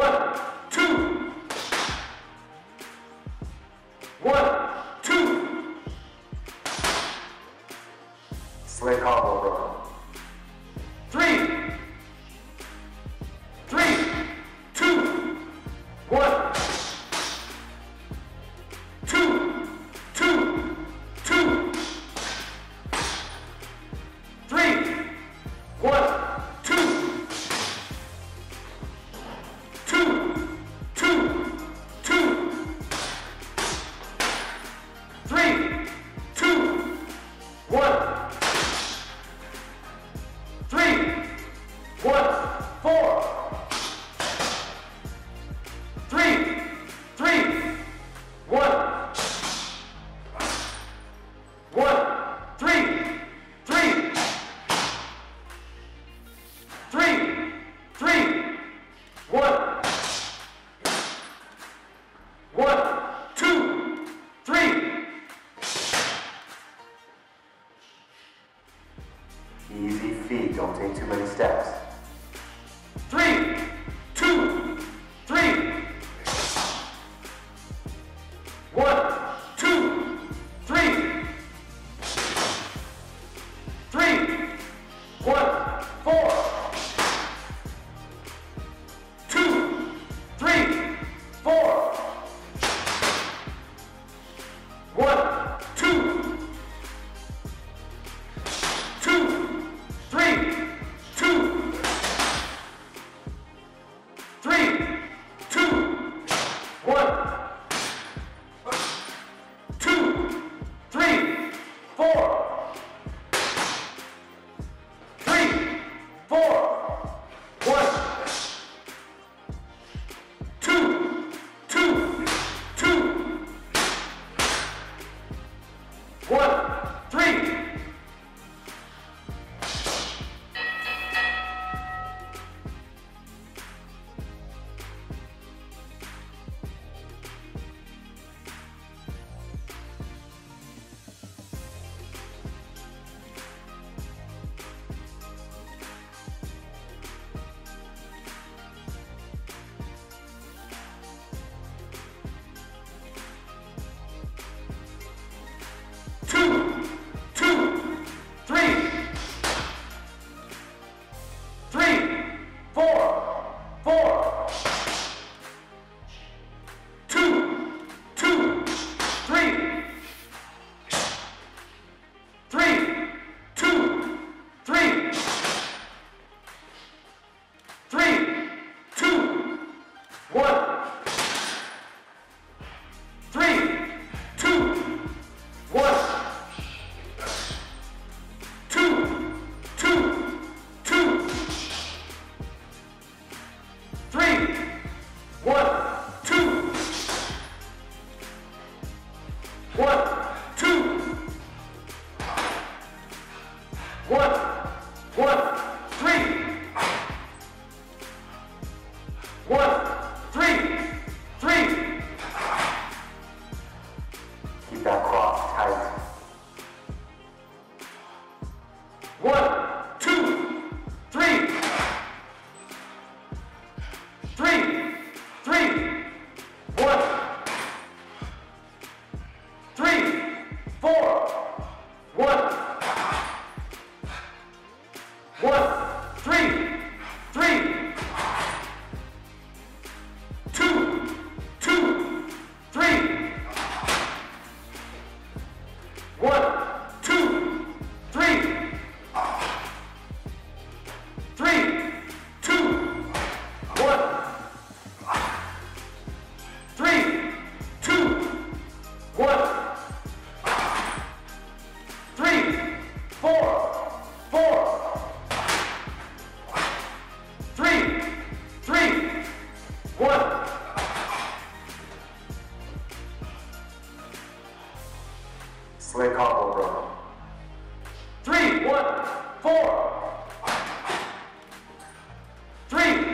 one. Four, one. Three, one, four. Three,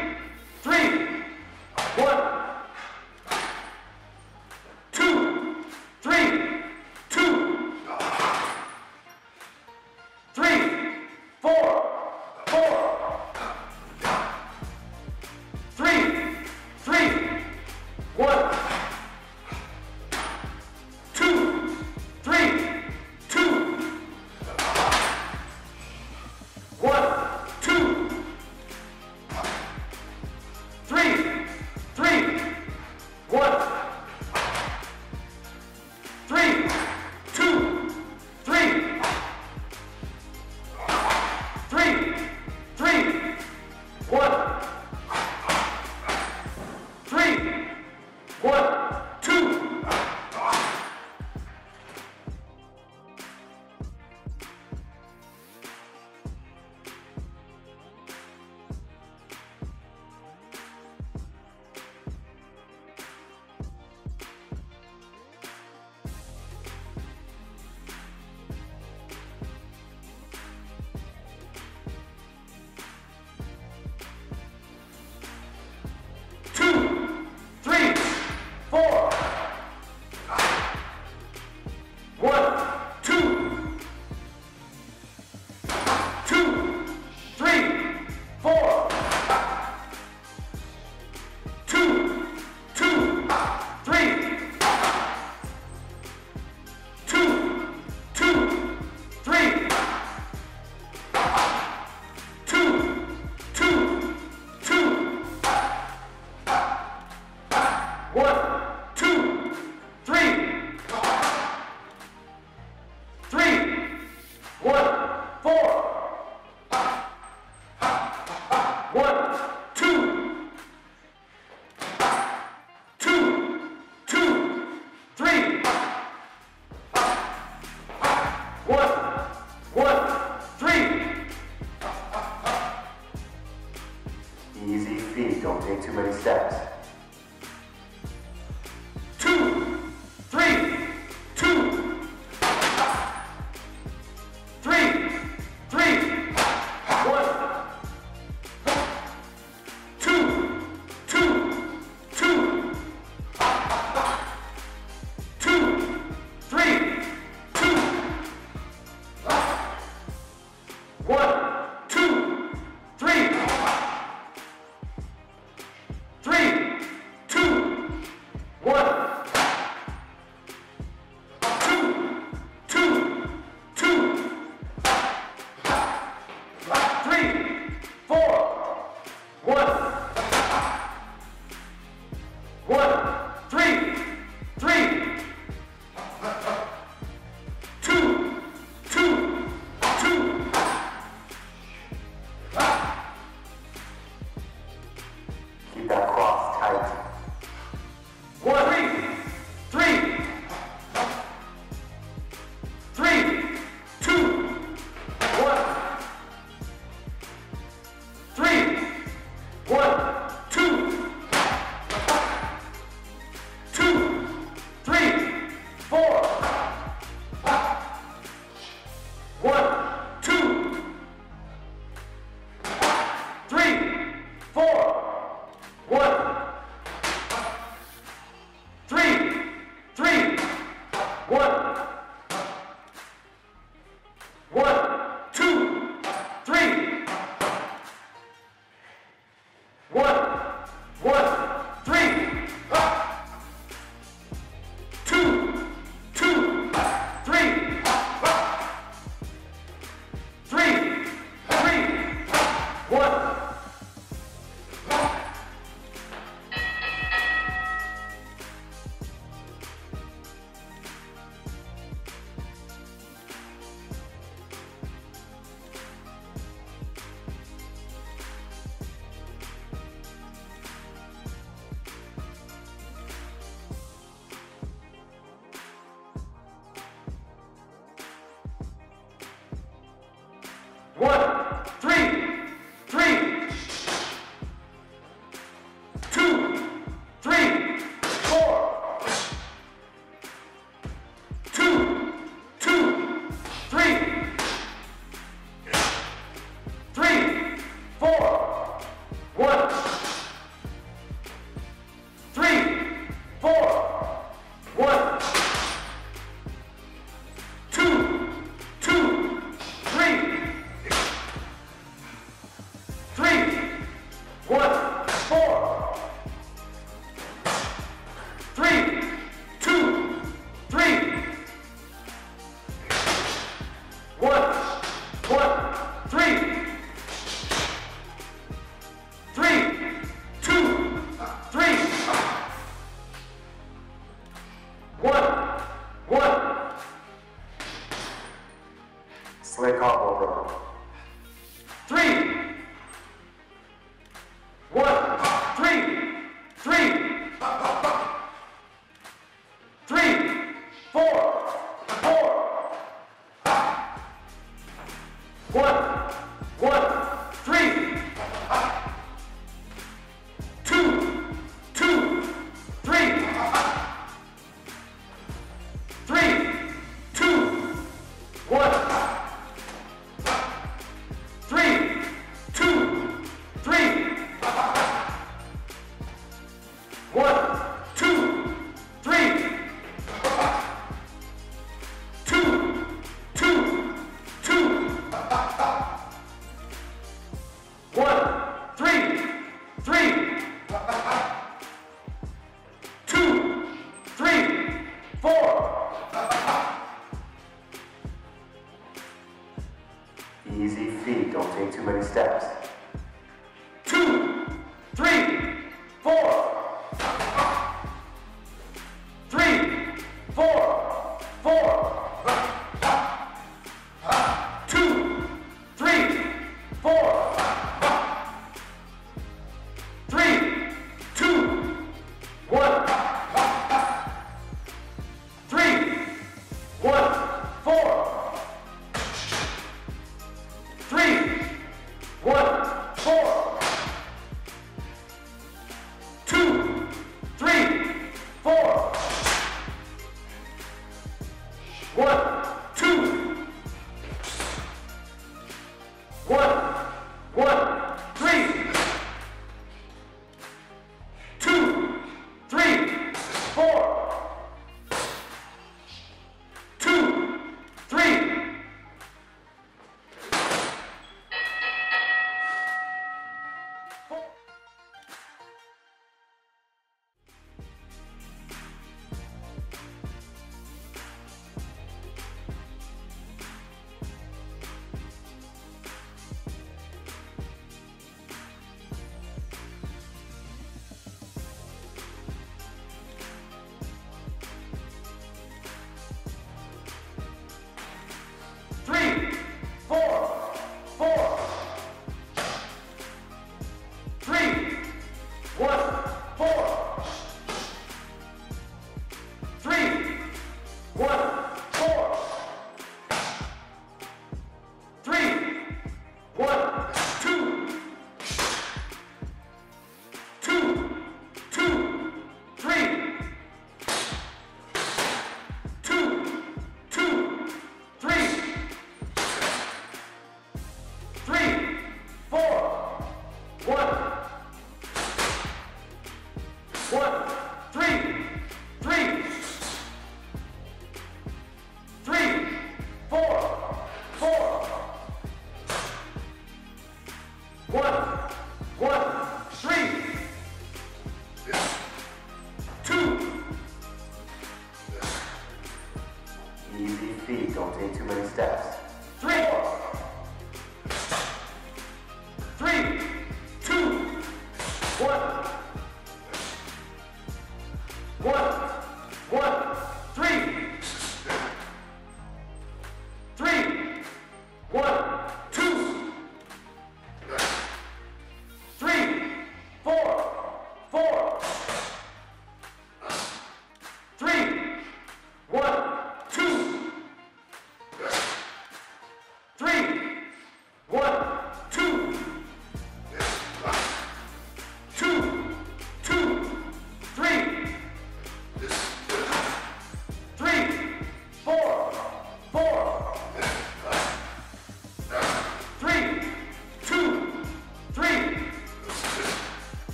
Don't take too many steps. One. One,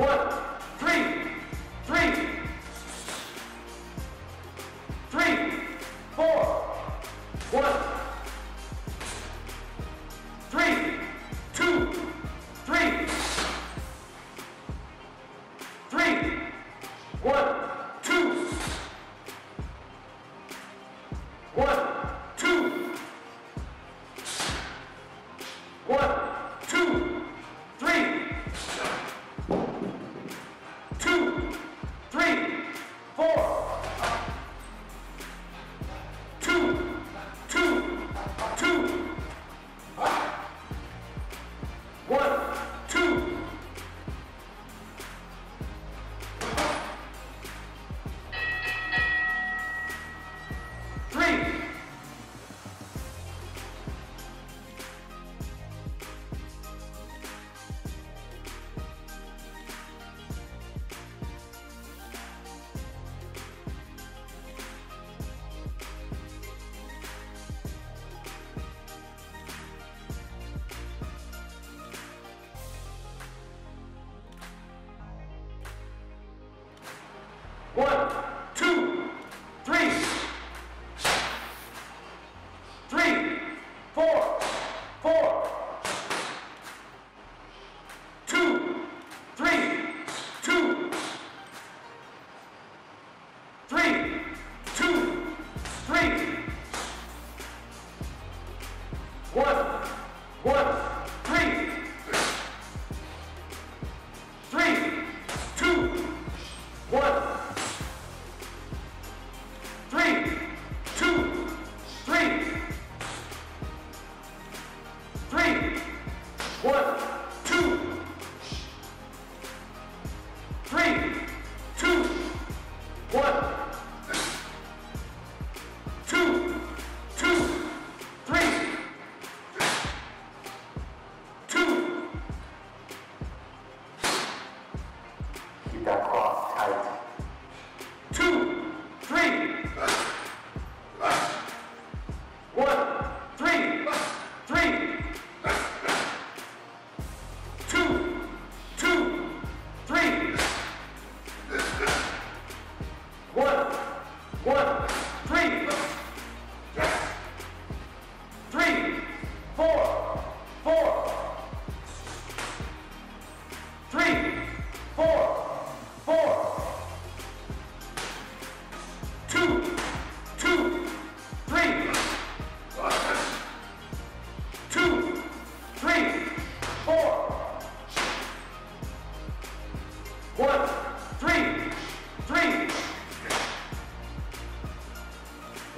What? Three,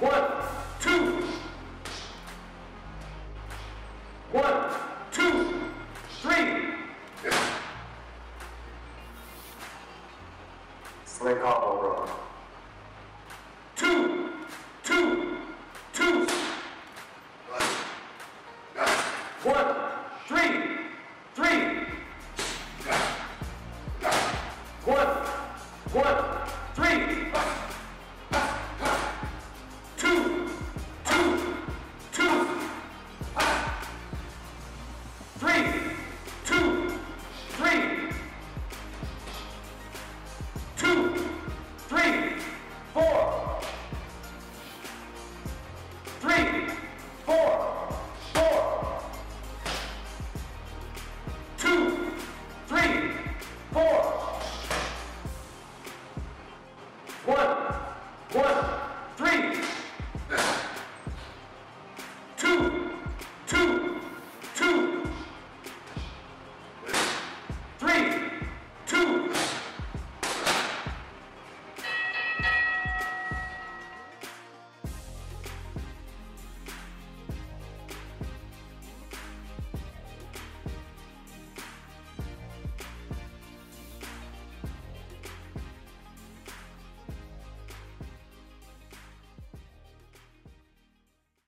one,